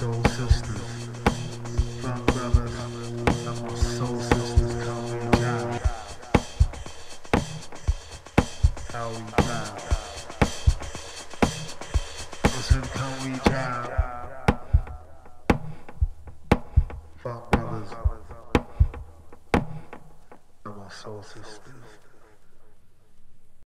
Soul sisters, funk brothers, and my soul sisters, call me John. How we down? Listen, call me John. Funk brothers, and my soul sisters.